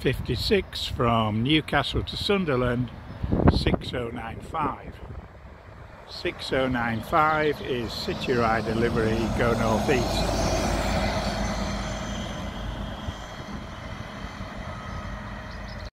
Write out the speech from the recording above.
56 from Newcastle to Sunderland 6095 6095 is City Rider livery go northeast.